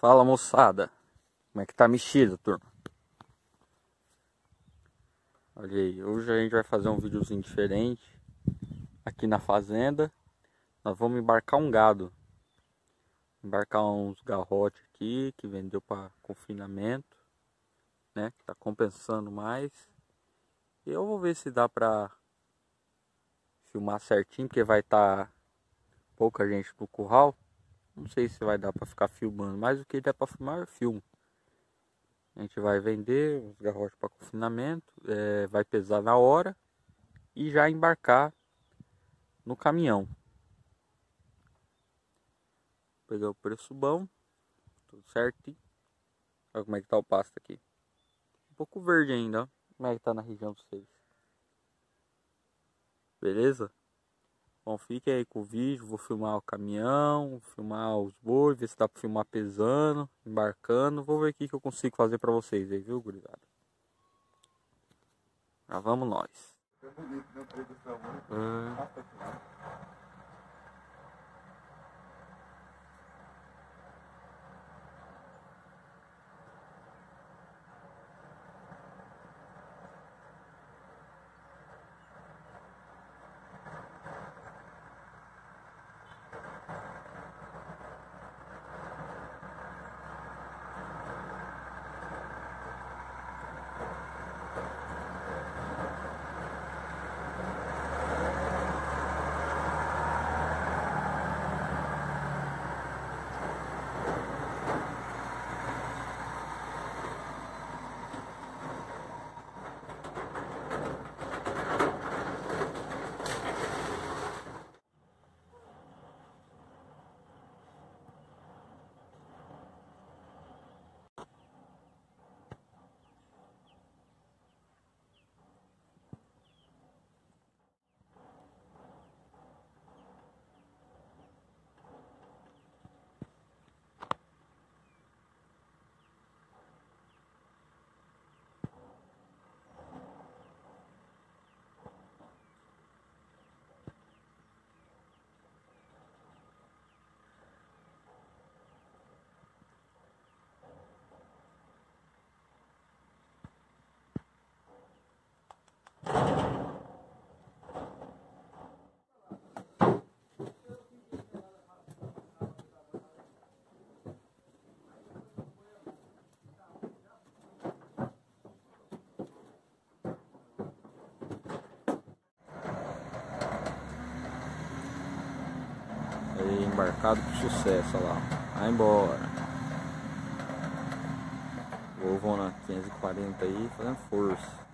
Fala moçada, como é que tá mexido, turma? Olha aí, hoje a gente vai fazer um videozinho diferente aqui na fazenda. Nós vamos embarcar um gado, embarcar uns garrotes aqui que vendeu para confinamento, né? Que tá compensando mais. Eu vou ver se dá pra filmar certinho, porque vai estar tá pouca gente no curral. Não sei se vai dar para ficar filmando, mas o que der para filmar filmo. A gente vai vender os garrotes para confinamento, é, vai pesar na hora e já embarcar no caminhão. Pegar o preço bom, tudo certo. Olha como é que tá o pasto aqui. Um pouco verde ainda, ó. Como é que tá na região de vocês? Beleza? Bom, fique aí com o vídeo, vou filmar o caminhão, filmar os bois, ver se dá para filmar pesando, embarcando. Vou ver o que eu consigo fazer para vocês aí, viu, gurizada? Já vamos nós. É bonito, né? É. embarcado com sucesso, olha lá. Vai embora. Volvo na 540 aí, fazendo força.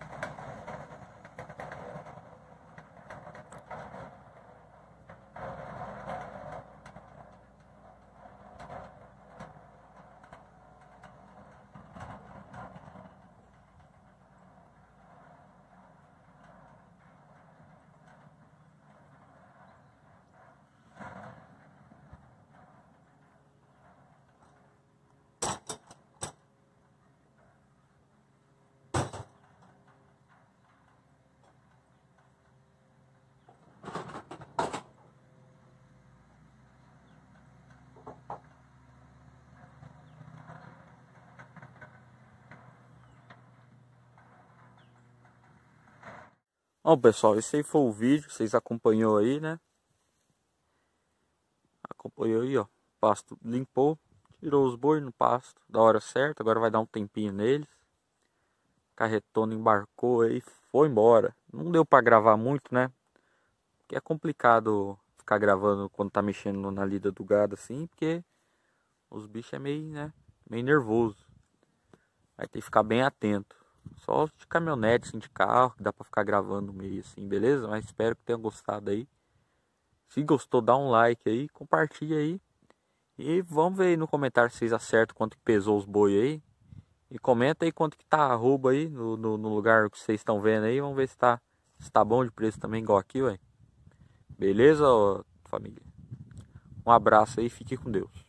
Bom pessoal, esse aí foi o vídeo, vocês acompanhou aí, né? Acompanhou aí, ó. Pasto limpou, tirou os bois no pasto da hora certa, agora vai dar um tempinho neles. Carretona embarcou aí, foi embora. Não deu para gravar muito, né? Porque é complicado ficar gravando quando tá mexendo na lida do gado assim, porque os bichos é meio, né, meio nervoso. Vai ter que ficar bem atento. Só de caminhonete, assim, de carro, que dá pra ficar gravando meio assim, beleza? Mas espero que tenham gostado aí. Se gostou, dá um like aí, compartilha aí. E vamos ver aí no comentário se vocês acertam quanto que pesou os boi aí. E comenta aí quanto que tá a arroba aí no, no, no, lugar que vocês estão vendo aí. Vamos ver se tá, se tá bom de preço também, igual aqui, ué. Beleza, família? Um abraço aí, fique com Deus.